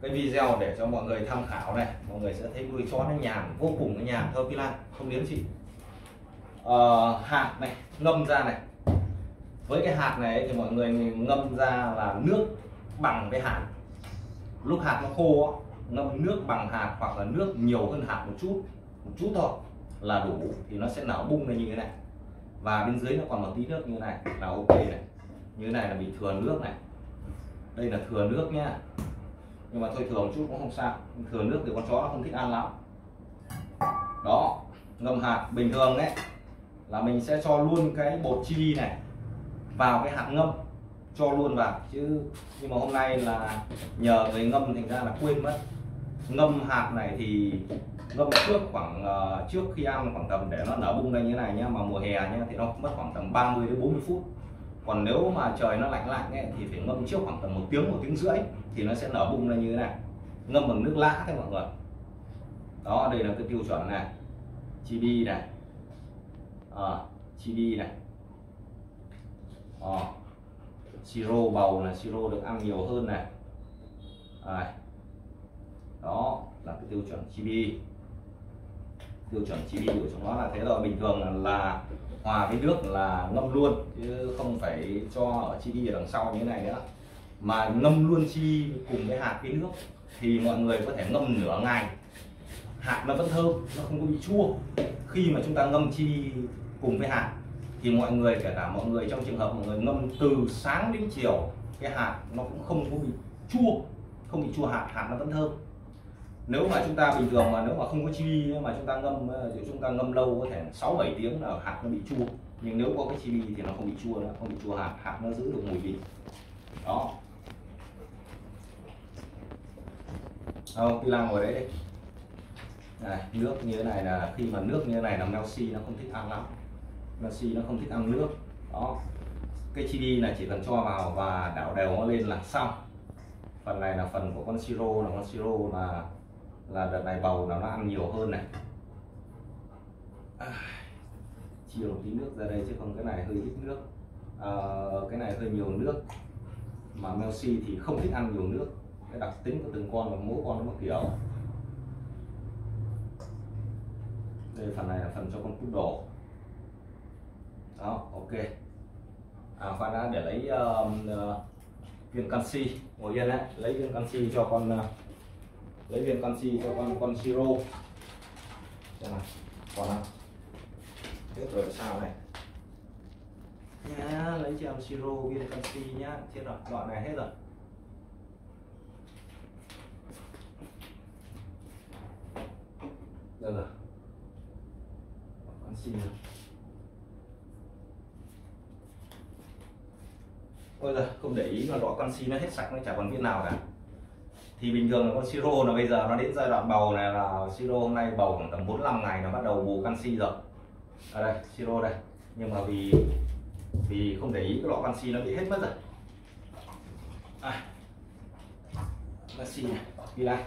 cái video để cho mọi người tham khảo này mọi người sẽ thấy nuôi chó nó nhàn vô cùng nó nhàn thôi Phi Lan không đến chị ờ, hạt này ngâm ra này. Với cái hạt này thì mọi người ngâm ra là nước bằng cái hạt. Lúc hạt nó khô ngâm nước bằng hạt hoặc là nước nhiều hơn hạt một chút một chút thôi là đủ thì nó sẽ nở bung lên như thế này. Và bên dưới nó còn một tí nước như thế này là ok này. Như thế này là bị thừa nước này. Đây là thừa nước nhá nhưng mà thôi thường chút cũng không sao. Thừa nước thì con chó nó không thích ăn lắm. Đó ngâm hạt. Bình thường đấy là mình sẽ cho luôn cái bột chili này vào cái hạt ngâm. Cho luôn vào chứ nhưng mà hôm nay là nhờ người ngâm thành ra là quên mất. Ngâm hạt này thì ngâm trước khoảng uh, trước khi ăn khoảng tầm để nó nở bung lên như thế này nhá. Mà mùa hè nhá thì nó mất khoảng tầm 30 đến 40 phút còn nếu mà trời nó lạnh lạnh ấy, thì phải ngâm trước khoảng tầm một tiếng một tiếng rưỡi thì nó sẽ nở bung ra như thế này. Ngâm bằng nước lã thôi mọi người. Đó đây là cái tiêu chuẩn này. Chibi này. Ờ, à, chibi này. À, siro bầu là siro được ăn nhiều hơn này. À, đó là cái tiêu chuẩn chibi tiêu chuẩn chibi của chúng nó là thế rồi. Bình thường là, là hòa với nước là ngâm luôn, chứ không phải cho ở chi đi ở đằng sau như thế này nữa. Mà ngâm luôn chi cùng với hạt với nước thì mọi người có thể ngâm nửa ngày. Hạt nó vẫn thơm, nó không có bị chua. Khi mà chúng ta ngâm chi cùng với hạt thì mọi người, kể cả mọi người trong trường hợp mọi người ngâm từ sáng đến chiều, cái hạt nó cũng không có bị chua, không bị chua hạt hạt nó vẫn thơm nếu mà chúng ta bình thường mà nếu mà không có chibi mà chúng ta ngâm ờ, chúng ta ngâm lâu có thể 6 7 tiếng là hạt nó bị chua. Nhưng nếu có cái chibi thì nó không bị chua nữa không bị chua hạt hạt nó giữ được mùi vị. Đó. Không phi lang ngồi đấy đi. Này, nước như thế này là khi mà nước như thế này là Melsi nó không thích ăn lắm. Melsi nó không thích ăn nước. Đó. Cái chibi là chỉ cần cho vào và đảo đều nó lên là xong. Phần này là phần của con siro là con siro là là đợt này bầu nó ăn nhiều hơn này. À, chiều tí nước ra đây chứ không cái này hơi ít nước. À, cái này hơi nhiều nước. Mà Melsi thì không thích ăn nhiều nước. Cái đặc tính của từng con và mỗi con nó kiểu. Đây phần này là phần cho con poodle đó ok. À khoan đã để lấy uh, viên canxi. Ngồi yên đấy lấy viên canxi cho con uh, lấy viên canxi cho con con siro. Xem nào còn nào. Hết rồi sao này? Nhá lấy cho em siro viên canxi nhá. Chết rồi đoạn này hết rồi. Đây rồi. Canxi rồi Ôi giời, không để ý mà lọ canxi nó hết sạch nó chả còn viên nào cả thì bình thường là con siro là bây giờ nó đến giai đoạn bầu này là siro hôm nay bầu khoảng tầm 45 ngày nó bắt đầu bù canxi rồi. Ở đây siro đây. Nhưng mà vì vì không để ý cái lọ canxi nó bị hết mất rồi. À, canxi này đi ra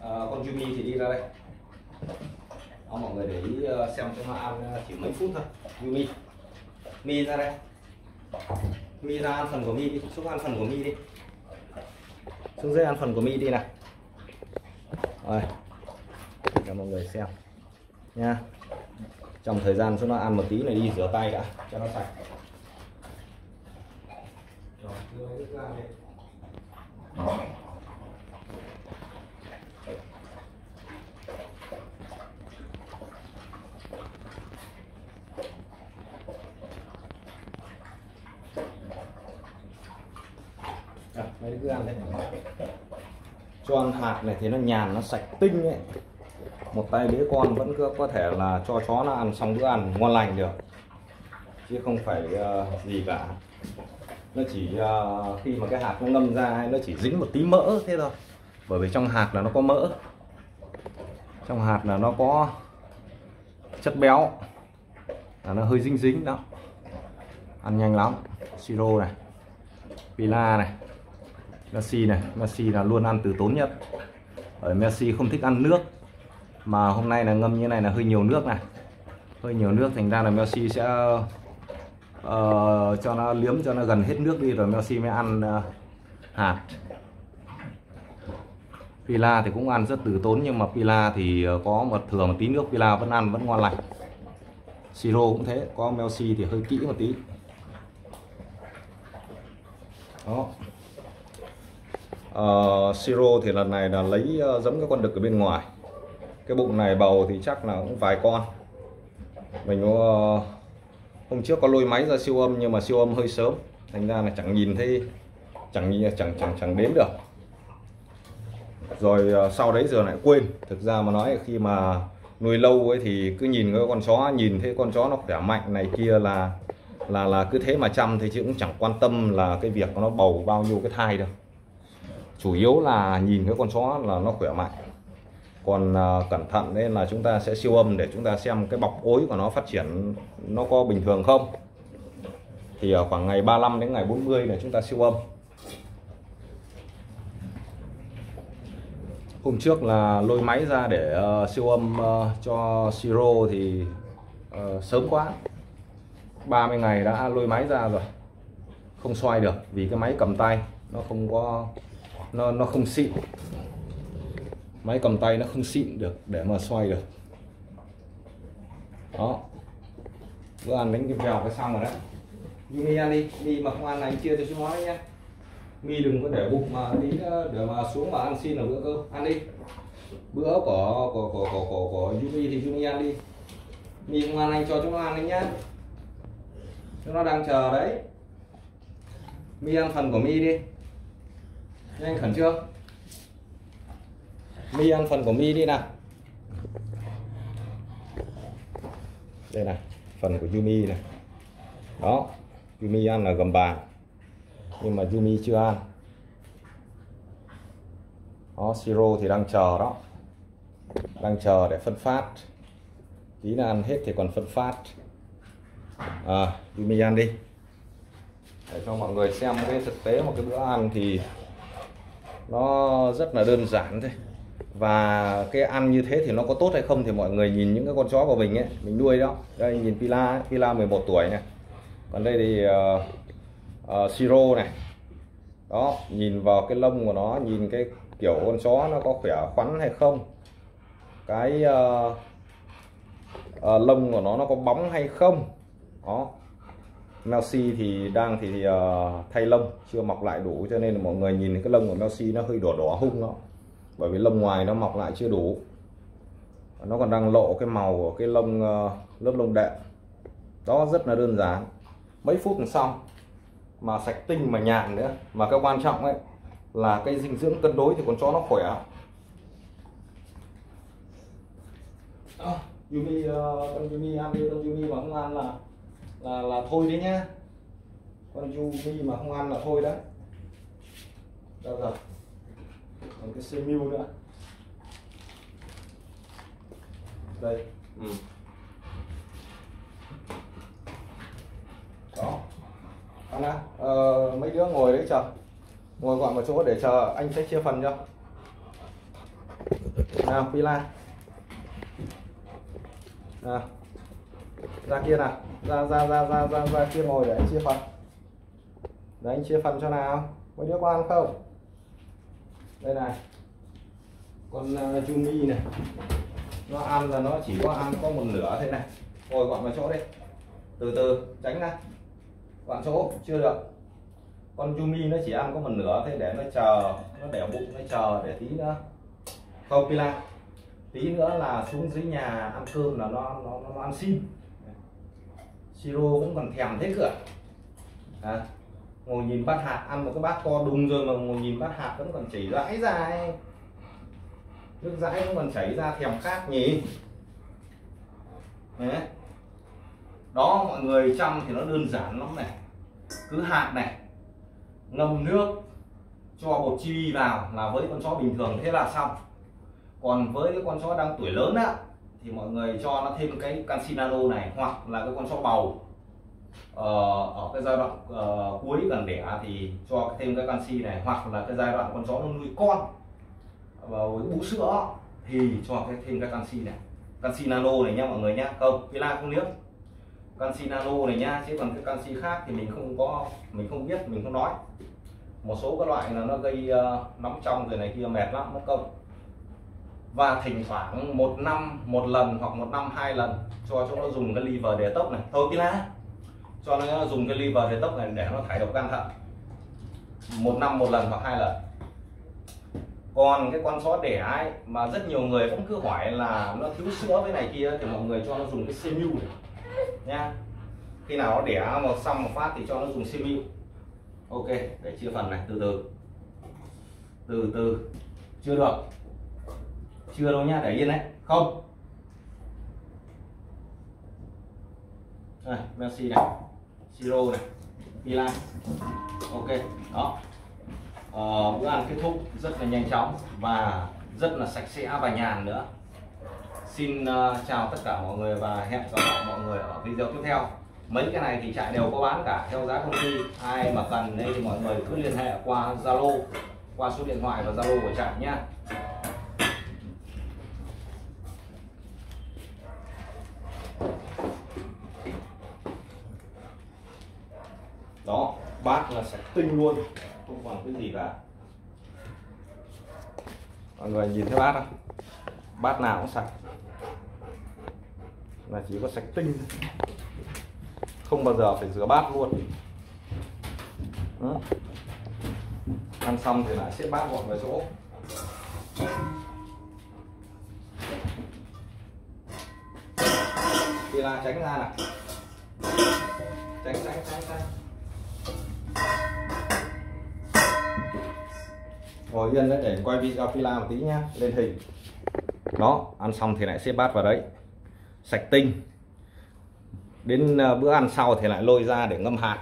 à, con Yumi thì đi ra đây. Đó, mọi người để ý ờ, xem cho nó ăn ờ, chỉ mấy phút thôi. Yumi mi ra đây. Mi ra ăn phần của mi đi. Xuống ăn phần của mi đi xuống dưới ăn phần của mi đi này rồi. Cho mọi người xem. Nha. Trong thời gian cho nó ăn một tí này đi, rửa tay đã. Cho nó sạch. Mấy cứ ăn đấy. Cho ăn hạt này thì nó nhàn nó sạch tinh ấy. Một tay đứa con vẫn cứ có thể là cho chó nó ăn xong bữa ăn ngon lành được. Chứ không phải uh, gì cả. Nó chỉ uh, khi mà cái hạt nó ngâm ra nó chỉ dính một tí mỡ thế thôi. Bởi vì trong hạt là nó có mỡ. Trong hạt là nó có chất béo. Là nó hơi dính dính đó. Ăn nhanh lắm. Siro này. Pila này. Messi này. Messi là luôn ăn từ tốn nhất. Ở Messi không thích ăn nước mà hôm nay là ngâm như này là hơi nhiều nước này. Hơi nhiều nước thành ra là Messi sẽ uh, cho nó liếm cho nó gần hết nước đi rồi Messi mới ăn uh, hạt. Pila thì cũng ăn rất từ tốn nhưng mà Pila thì ờ, có một thừa một tí nước Pila vẫn ăn vẫn ngon lành. Siro cũng thế có Messi thì hơi kỹ một tí. Đó uh, Siro thì lần này là lấy uh, giống cái con đực ở bên ngoài. Cái bụng này bầu thì chắc là cũng vài con. Mình uh, hôm trước có lôi máy ra siêu âm nhưng mà siêu âm hơi sớm. Thành ra là chẳng nhìn thấy chẳng nhìn chẳng chẳng chẳng đếm được. Rồi uh, sau đấy giờ lại quên. Thực ra mà nói khi mà nuôi lâu ấy thì cứ nhìn cái con chó nhìn thấy con chó nó khỏe mạnh này kia là là là cứ thế mà chăm. Thì chứ cũng chẳng quan tâm là cái việc nó bầu bao nhiêu cái thai đâu chủ yếu là nhìn cái con chó là nó khỏe mạnh. Còn uh, cẩn thận nên là chúng ta sẽ siêu âm để chúng ta xem cái bọc ối của nó phát triển nó có bình thường không. Thì ở khoảng ngày 35 đến ngày 40 này chúng ta siêu âm. Hôm trước là lôi máy ra để uh, siêu âm uh, cho siro thì uh, sớm quá. 30 ngày đã lôi máy ra rồi. Không xoay được vì cái máy cầm tay nó không có nó nó không xịn. Máy cầm tay nó không xịn được để mà xoay được. Đó. Bữa ăn đánh cái vèo cái xong rồi đấy. Yumi ăn đi. Đi mà không ăn này chia cho chúng nó nhé mi đừng có để bụng mà đi ờ, để mà xuống mà ăn xin ở bữa cơm. Ăn đi. Bữa của của của của của, của Yumi thì Yumi ăn đi. Mi không ăn anh cho chúng nó ăn đấy nhá. Chúng nó đang chờ đấy. Mi ăn phần của mi đi nhanh khẩn trương mi ăn phần của mi đi nào. Đây này phần của Yumi này. Đó Yumi ăn là gầm bàn. Nhưng mà Yumi chưa ăn. Đó Siro thì đang chờ đó. Đang chờ để phân phát. Tí là ăn hết thì còn phân phát. À, Yumi ăn đi. Để cho mọi người xem cái thực tế một cái bữa ăn thì nó rất là đơn giản thôi. Và cái ăn như thế thì nó có tốt hay không thì mọi người nhìn những cái con chó của mình ấy mình nuôi đó. Đây nhìn Pila ấy, Pila 11 tuổi này. Còn đây thì uh, uh, Siro này. Đó nhìn vào cái lông của nó nhìn cái kiểu con chó nó có khỏe khoắn hay không. Cái uh, uh, lông của nó nó có bóng hay không? Đó. Melsi thì đang thì uh, thay lông chưa mọc lại đủ cho nên là mọi người nhìn cái lông của Melsi nó hơi đỏ đỏ hung nó bởi vì lông ngoài nó mọc lại chưa đủ. Nó còn đang lộ cái màu của cái lông uh, lớp lông đệm. Đó rất là đơn giản. Mấy phút là xong. Mà sạch tinh mà nhàn nữa. Mà cái quan trọng ấy là cái dinh dưỡng cân đối thì con chó nó khỏe. À, Yumi uh, con Yumi ăn đi con Yumi mà không ăn là là là thôi đấy nhá. Con Yumi mà không ăn là thôi đấy. Đâu rồi? Còn cái Semiu nữa. Đây. Ừ. đó. Á ờ, mấy đứa ngồi đấy chờ. Ngồi gọn một chỗ để chờ anh sẽ chia phần cho. Nào pila. Nào ra kia nào. Ra ra ra ra ra ra kia ngồi để anh chia phần. Đấy anh chia phần cho nào. Mấy đứa có ăn không? Đây này. Con ờ, uh, Jumi này. Nó ăn là nó chỉ có ăn có một nửa thế này. Ngồi gọn vào chỗ đi. Từ từ tránh ra. Gọn chỗ chưa được. Con Yumi nó chỉ ăn có một nửa thế để nó chờ. Nó để bụng nó chờ để tí nữa. Không pila. Tí nữa là xuống dưới nhà ăn cơm là nó nó, nó ăn xin siro cũng còn thèm thế cửa à, ngồi nhìn bát hạt ăn một cái bát to đùng rồi mà ngồi nhìn bát hạt vẫn còn chảy rãi ra ấy. nước rãi vẫn còn chảy ra thèm khác nhỉ? Đấy. đó mọi người chăm thì nó đơn giản lắm này. Cứ hạt này ngâm nước cho bột chi vào là với con chó bình thường thế là xong. Còn với cái con chó đang tuổi lớn á thì mọi người cho nó thêm cái canxi nano này hoặc là cái con sóc bầu. Ờ, ở cái giai đoạn uh, cuối gần đẻ thì cho thêm cái canxi này hoặc là cái giai đoạn con chó nó nuôi con vào bú sữa thì cho cái thêm cái canxi này. Canxi nano này nha mọi người nhá không villa không liếc. Canxi nano này nhá chứ còn cái canxi khác thì mình không có mình không biết mình không nói. Một số các loại là nó gây uh, nóng trong rồi này kia mệt lắm mất công và thỉnh thoảng một năm, một lần hoặc một năm, hai lần cho chúng nó dùng cái liver để tốc này. Thôi pila cho nó dùng cái liver để tốc này để nó thải độc gan thận. Một năm, một lần hoặc hai lần. Còn cái con chó đẻ ấy, mà rất nhiều người vẫn cứ hỏi là nó thiếu sữa với này kia thì mọi người cho nó dùng cái simu này. Nha. Khi nào nó đẻ một xong một phát thì cho nó dùng simu ok, để chia phần này từ từ. Từ từ. Chưa được chưa đâu nha để yên đấy. Không. Đây Messi này siro này milan. Ok đó. Uh, bữa ăn kết thúc rất là nhanh chóng và rất là sạch sẽ và nhàn nữa. Xin uh, chào tất cả mọi người và hẹn gặp lại mọi người ở video tiếp theo. Mấy cái này thì trại đều có bán cả theo giá công ty. Ai mà cần đây thì mọi người cứ liên hệ qua Zalo qua số điện thoại và Zalo của trại nhé đó, bát là sạch tinh luôn, không còn cái gì cả. Mọi người nhìn thấy bát không? Bát nào cũng sạch. Là chỉ có sạch tinh không bao giờ phải rửa bát luôn. Đó. ăn xong thì lại xếp bát gọn vào chỗ. Thì là tránh ra này tránh tránh tránh tránh. Ngồi yên đấy để quay video fila một tí nhá, lên hình. Đó, ăn xong thì lại xếp bát vào đấy. Sạch tinh. Đến ờ, bữa ăn sau thì lại lôi ra để ngâm hạt.